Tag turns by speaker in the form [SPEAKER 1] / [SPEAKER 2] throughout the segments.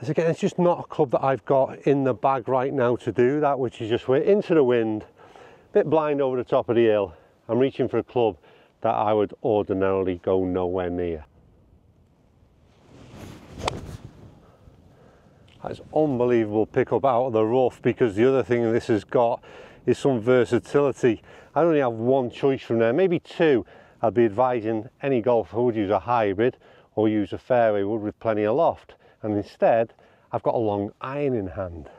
[SPEAKER 1] As again, it's just not a club that I've got in the bag right now to do that, which is just we're into the wind, a bit blind over the top of the hill. I'm reaching for a club that I would ordinarily go nowhere near. That's unbelievable pickup out of the rough because the other thing this has got is some versatility. I only have one choice from there, maybe two. I'd be advising any golfer would use a hybrid or use a fairway wood with plenty of loft. And instead, I've got a long iron in hand.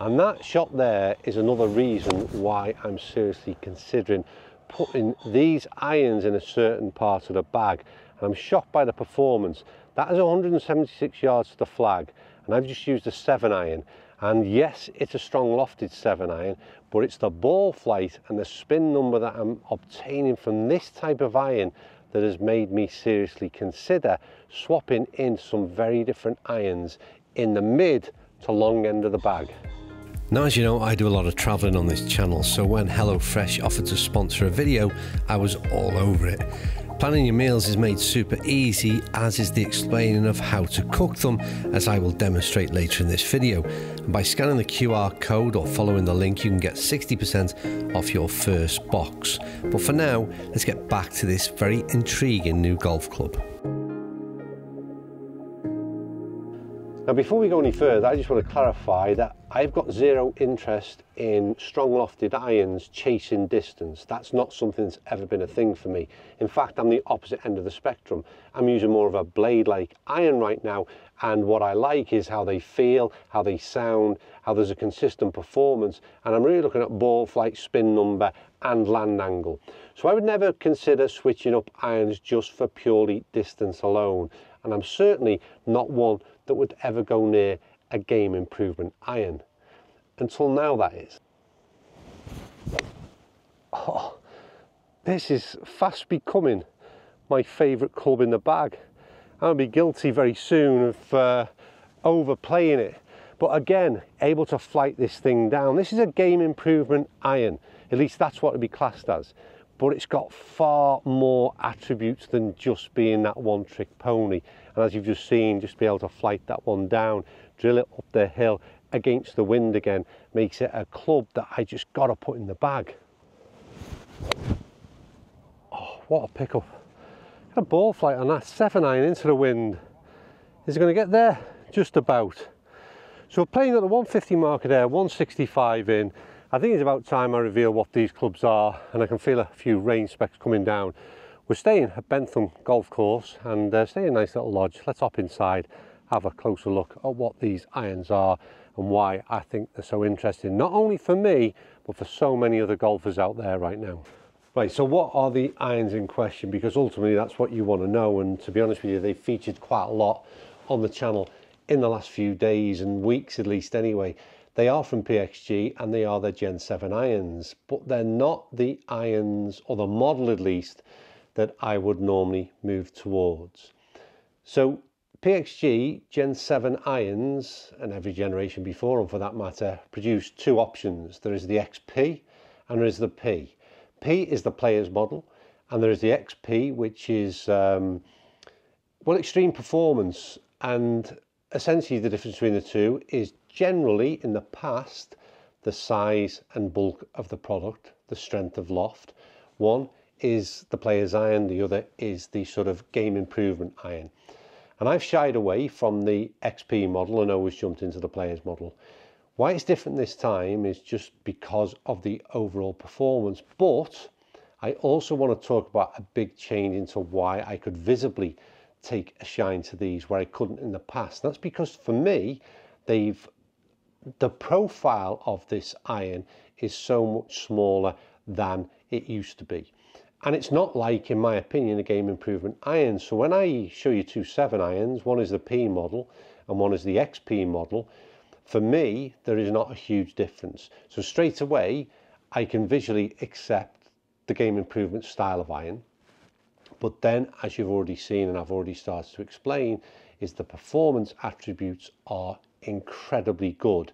[SPEAKER 1] And that shot there is another reason why I'm seriously considering putting these irons in a certain part of the bag. And I'm shocked by the performance. That is 176 yards to the flag and I've just used a seven iron and yes it's a strong lofted seven iron but it's the ball flight and the spin number that I'm obtaining from this type of iron that has made me seriously consider swapping in some very different irons in the mid to long end of the bag.
[SPEAKER 2] Now, as you know, I do a lot of travelling on this channel, so when HelloFresh offered to sponsor a video, I was all over it. Planning your meals is made super easy, as is the explaining of how to cook them, as I will demonstrate later in this video. And by scanning the QR code or following the link, you can get 60% off your first box. But for now, let's get back to this very intriguing new golf club.
[SPEAKER 1] Now before we go any further, I just want to clarify that I've got zero interest in strong lofted irons chasing distance. That's not something that's ever been a thing for me. In fact, I'm the opposite end of the spectrum. I'm using more of a blade-like iron right now, and what I like is how they feel, how they sound, how there's a consistent performance, and I'm really looking at ball flight, spin number, and land angle. So I would never consider switching up irons just for purely distance alone, and I'm certainly not one that would ever go near a game improvement iron. Until now, that is. Oh, this is fast becoming my favourite club in the bag. I'll be guilty very soon of uh, overplaying it. But again, able to flight this thing down. This is a game improvement iron. At least that's what it'd be classed as but it's got far more attributes than just being that one trick pony. And as you've just seen, just be able to flight that one down, drill it up the hill against the wind again, makes it a club that I just got to put in the bag. Oh, what a pickup. A ball flight on that, seven iron into the wind. Is it going to get there? Just about. So we're playing at the 150 marker there, 165 in, I think it's about time I reveal what these clubs are and I can feel a few rain specks coming down. We're staying at Bentham Golf Course and uh, staying in a nice little lodge. Let's hop inside, have a closer look at what these irons are and why I think they're so interesting, not only for me, but for so many other golfers out there right now. Right, so what are the irons in question? Because ultimately that's what you want to know. And to be honest with you, they've featured quite a lot on the channel in the last few days and weeks at least anyway. They are from PXG and they are the Gen 7 irons, but they're not the irons, or the model at least, that I would normally move towards. So PXG Gen 7 irons, and every generation before them for that matter, produce two options. There is the XP and there is the P. P is the player's model, and there is the XP, which is, um, well, extreme performance. And essentially the difference between the two is generally in the past the size and bulk of the product, the strength of loft. One is the player's iron, the other is the sort of game improvement iron. And I've shied away from the XP model and always jumped into the player's model. Why it's different this time is just because of the overall performance, but I also want to talk about a big change into why I could visibly take a shine to these where I couldn't in the past. That's because for me, they've the profile of this iron is so much smaller than it used to be. And it's not like, in my opinion, a game improvement iron. So when I show you two 7 irons, one is the P model and one is the XP model, for me, there is not a huge difference. So straight away, I can visually accept the game improvement style of iron. But then, as you've already seen and I've already started to explain, is the performance attributes are incredibly good.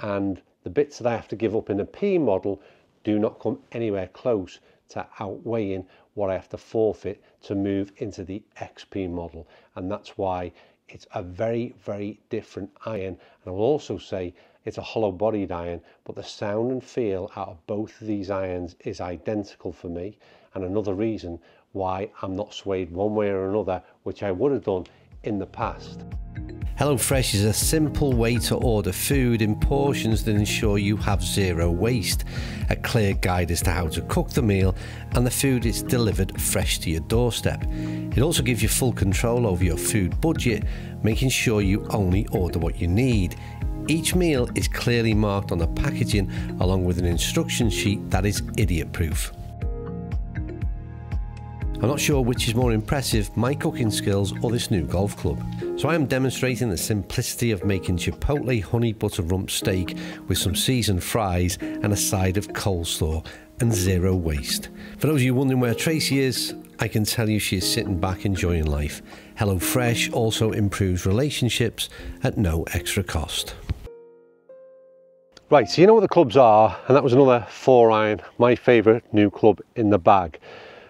[SPEAKER 1] And the bits that I have to give up in a P model do not come anywhere close to outweighing what I have to forfeit to move into the XP model. And that's why it's a very, very different iron. And I will also say it's a hollow bodied iron, but the sound and feel out of both of these irons is identical for me. And another reason why I'm not swayed one way or another, which I would have done in the past.
[SPEAKER 2] HelloFresh is a simple way to order food in portions that ensure you have zero waste, a clear guide as to how to cook the meal, and the food is delivered fresh to your doorstep. It also gives you full control over your food budget, making sure you only order what you need. Each meal is clearly marked on the packaging along with an instruction sheet that is idiot proof. I'm not sure which is more impressive, my cooking skills or this new golf club. So I am demonstrating the simplicity of making chipotle honey butter rump steak with some seasoned fries and a side of coleslaw and zero waste. For those of you wondering where Tracy is, I can tell you she is sitting back enjoying life. HelloFresh also improves relationships at no extra cost.
[SPEAKER 1] Right, so you know what the clubs are, and that was another four iron, my favourite new club in the bag.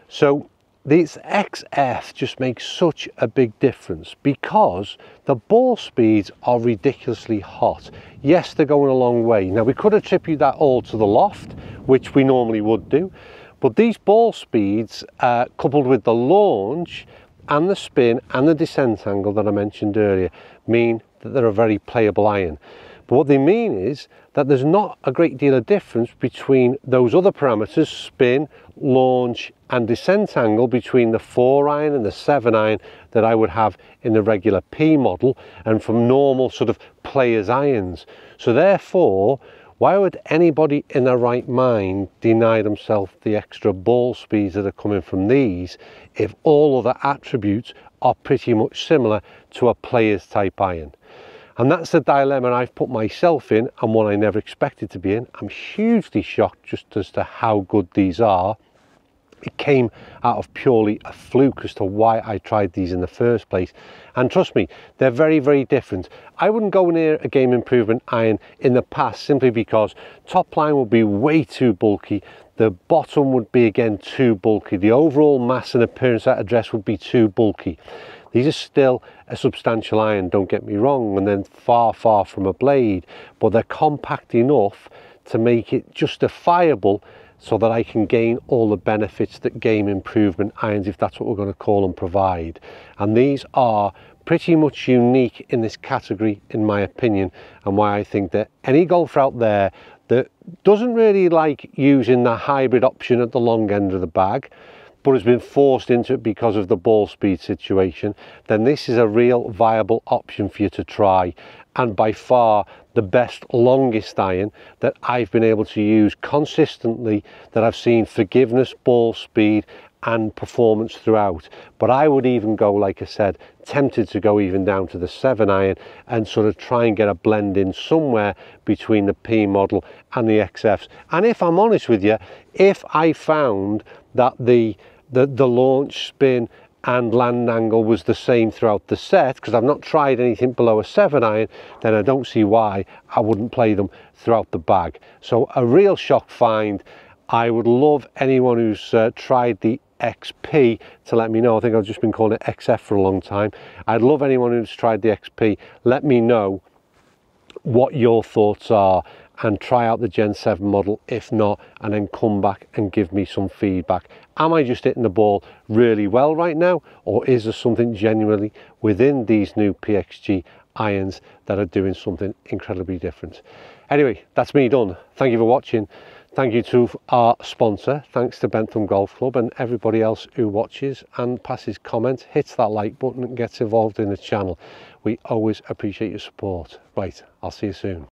[SPEAKER 1] So this XF just makes such a big difference because the ball speeds are ridiculously hot. Yes, they're going a long way. Now we could attribute that all to the loft, which we normally would do, but these ball speeds, uh, coupled with the launch and the spin and the descent angle that I mentioned earlier, mean that they're a very playable iron. But what they mean is that there's not a great deal of difference between those other parameters, spin, launch and descent angle between the 4 iron and the 7 iron that I would have in the regular P model and from normal sort of players irons. So therefore, why would anybody in their right mind deny themselves the extra ball speeds that are coming from these if all other attributes are pretty much similar to a player's type iron? And that's the dilemma I've put myself in and one I never expected to be in. I'm hugely shocked just as to how good these are. It came out of purely a fluke as to why I tried these in the first place. And trust me, they're very, very different. I wouldn't go near a game improvement iron in the past simply because top line would be way too bulky. The bottom would be again too bulky. The overall mass and appearance at address would be too bulky. These are still a substantial iron, don't get me wrong, and then far, far from a blade, but they're compact enough to make it justifiable so that I can gain all the benefits that game improvement irons, if that's what we're going to call them, provide. And these are pretty much unique in this category, in my opinion, and why I think that any golfer out there that doesn't really like using the hybrid option at the long end of the bag, but has been forced into it because of the ball speed situation, then this is a real viable option for you to try. And by far the best longest iron that I've been able to use consistently that I've seen forgiveness, ball speed and performance throughout. But I would even go, like I said, tempted to go even down to the 7 iron and sort of try and get a blend in somewhere between the P model and the XFs. And if I'm honest with you, if I found that the the, the launch spin and land angle was the same throughout the set because I've not tried anything below a 7 iron then I don't see why I wouldn't play them throughout the bag. So a real shock find. I would love anyone who's uh, tried the XP to let me know. I think I've just been calling it XF for a long time. I'd love anyone who's tried the XP let me know what your thoughts are and try out the Gen 7 model. If not and then come back and give me some feedback. Am I just hitting the ball really well right now or is there something genuinely within these new PXG irons that are doing something incredibly different? Anyway, that's me done. Thank you for watching. Thank you to our sponsor. Thanks to Bentham Golf Club and everybody else who watches and passes comments, hits that like button and gets involved in the channel. We always appreciate your support. Right, I'll see you soon.